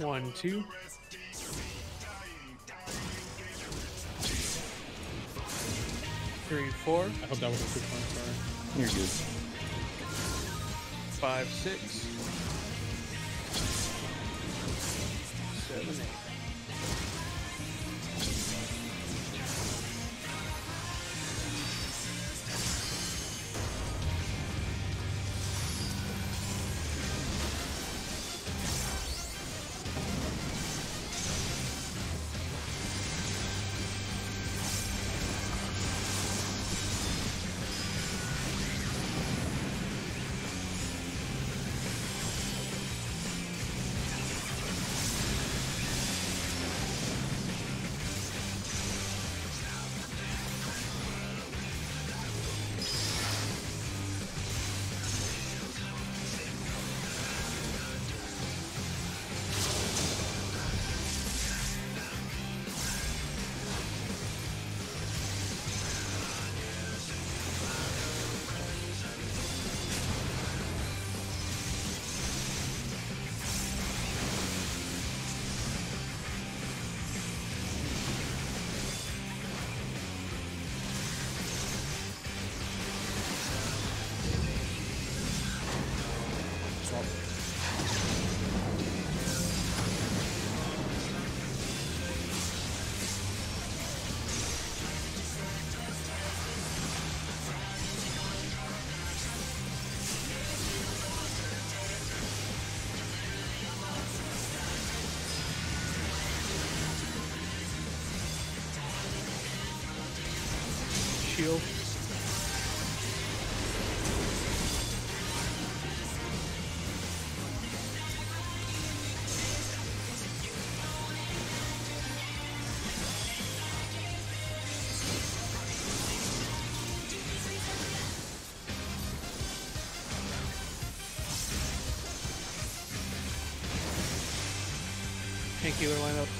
One, two. Three, four. I hope that wasn't too far. Sorry. You're good. Five, six. Shield. Tank healer lineup.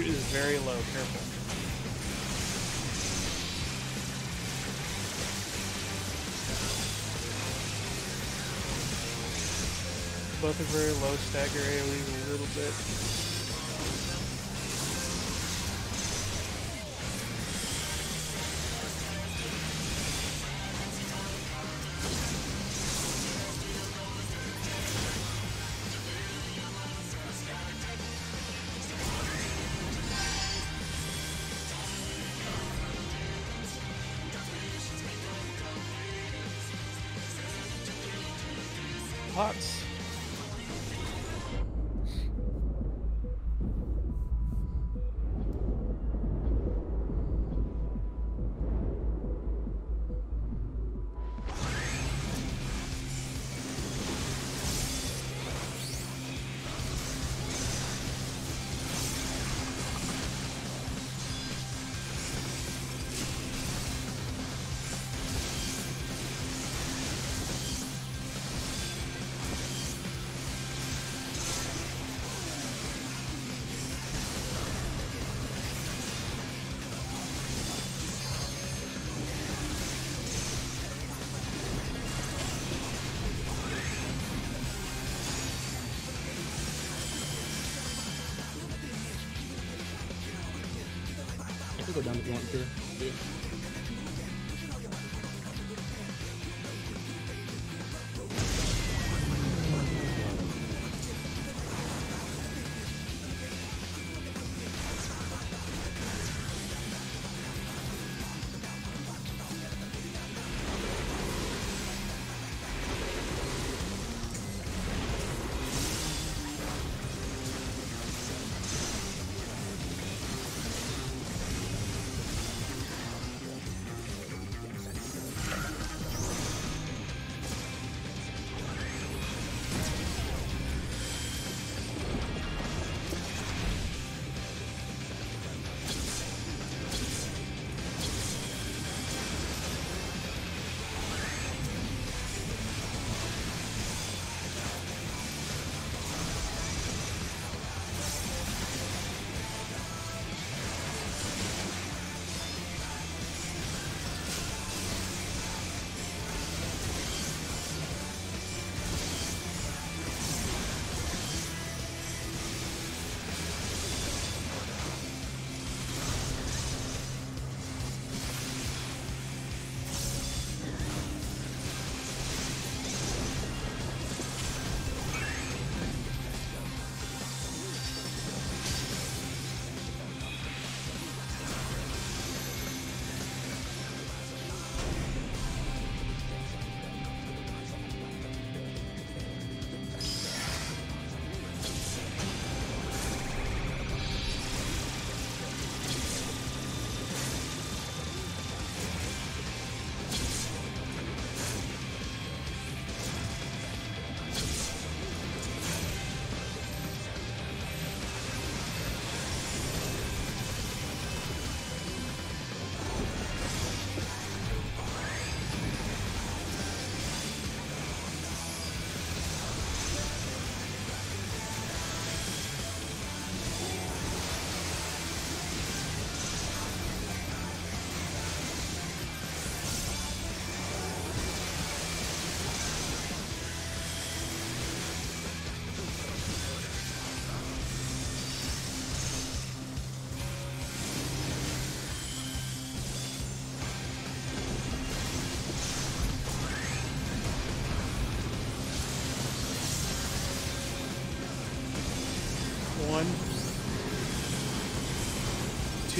Fruit is very low, careful. Both are very low, stagger AoE a little bit. Pots. Go down if you want to.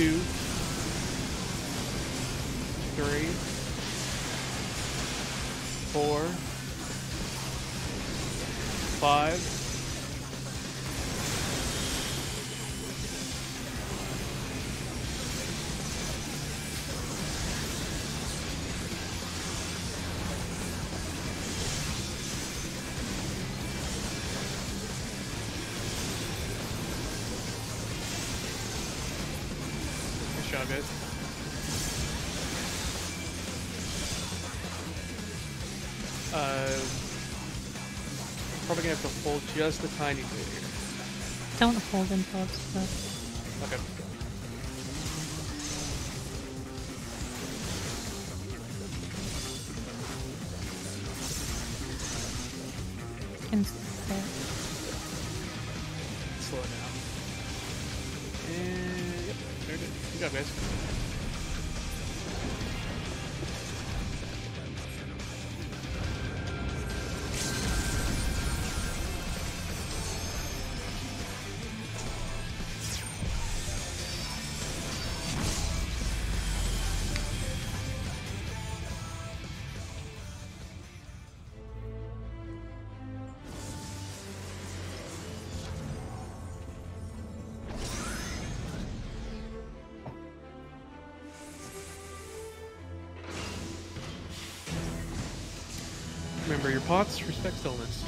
Two, Job, guys. Uh, probably gonna have to hold just a tiny bit here. Don't hold until it's stuck. Okay. Can. Slow down. And yep, there it is. Remember your pots, respect stillness.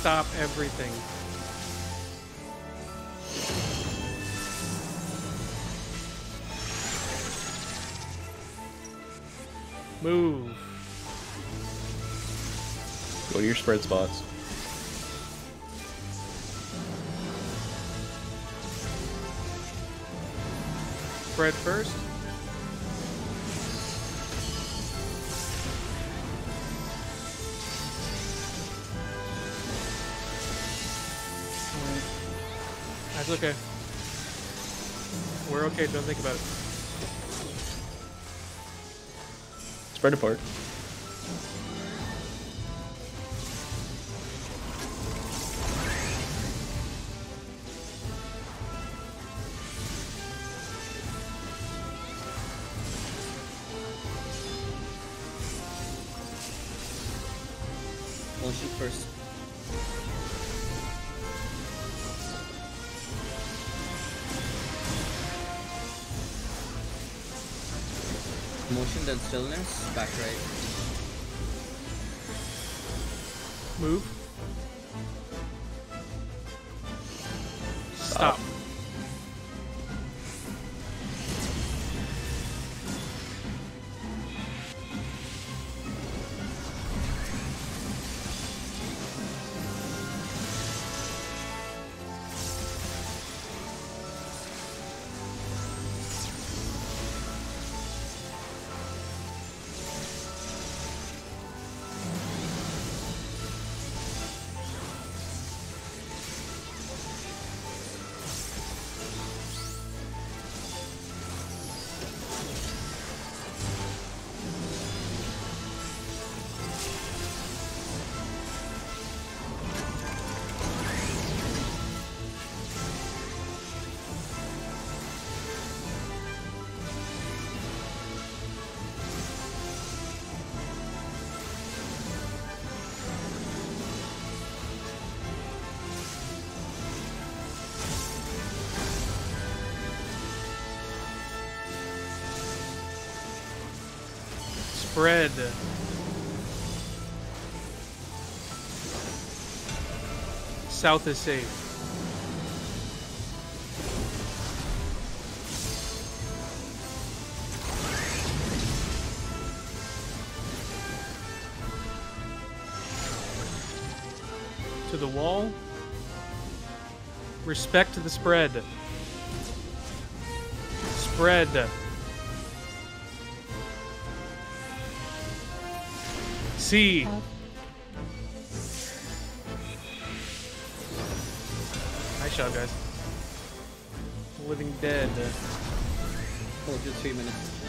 Stop everything. Move. Go to your spread spots. Spread first. That's okay. We're okay, don't think about it. Spread apart. Then stillness, back right. Move. Spread. South is safe. To the wall. Respect the spread. Spread. C. South. Nice shot, guys. Living Dead. Hold just three minutes.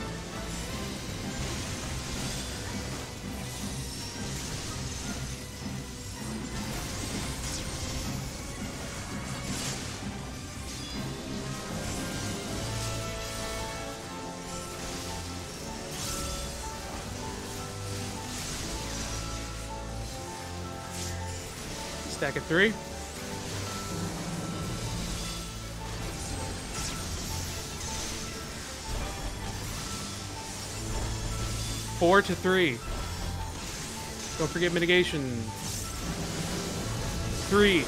Stack of three. Four to three. Don't forget mitigation. Three.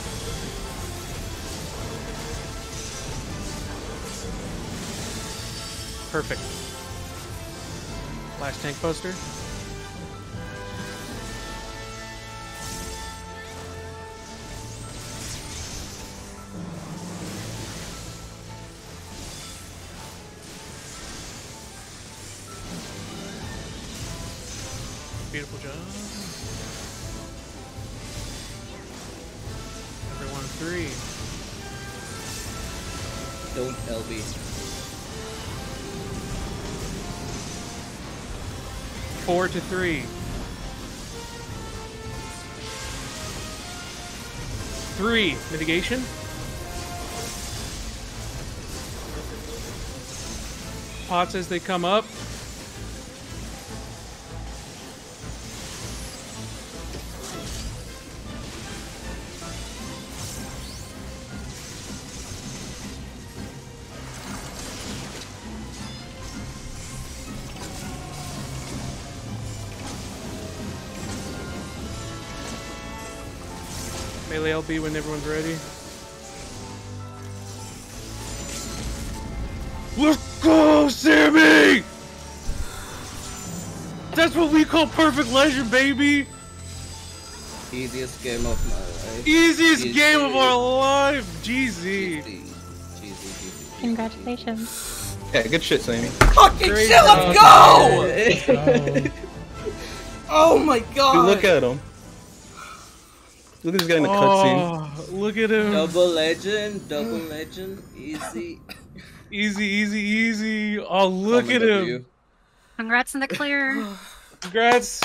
Perfect. Last tank poster. LB. Four to three. Three. Mitigation. Pots as they come up. Melee LB when everyone's ready. Let's go, Sammy! That's what we call perfect leisure, baby! Easiest game of my life. Easiest Easy. game of our life! GZ. Congratulations. Yeah, good shit, Sammy. Fucking Great shit, let's go! Oh my god! Dude, look at him. Look at this guy in the cutscene. Oh, look at him. Double legend, double legend, easy. Easy, easy, easy. Oh, look Comment at W. him. Congrats in the clear. Congrats.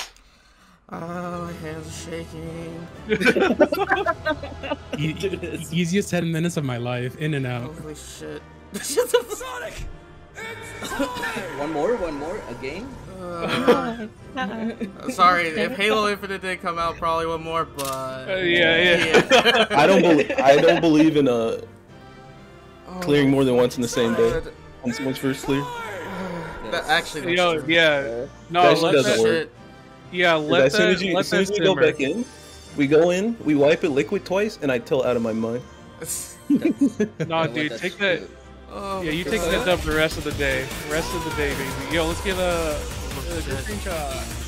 Oh, my hands are shaking. E- e- easiest 10 minutes of my life, in and out. Holy shit. Shut the Sonic! One more, one more, again. Uh, sorry, if Halo Infinite did come out, probably one more, but Uh, yeah, yeah. I don't believe I don't believe in uh Oh, clearing more than once in the same day. God. Once first clear. That actually, that's Yo, true. yeah. No, That shit let doesn't that, work. Yeah, let as soon as you let as soon as we go back in, we go in, we wipe it liquid twice, and I tilt out of my mind. Nah, dude, take that. Oh, Yeah, you my take God. that dub the rest of the day. Rest of the day, baby. Yo, let's get a, a shit. Screenshot.